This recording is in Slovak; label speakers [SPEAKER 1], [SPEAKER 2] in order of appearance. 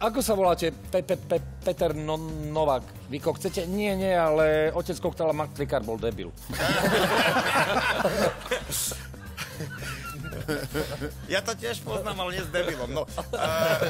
[SPEAKER 1] Ako sa voláte? Pe, pe, Peter no, Novák. Vy ko chcete? Nie, nie, ale otec koktala Maktlikar bol debil.
[SPEAKER 2] ja to tiež poznám, ale nie s debilom. No, uh...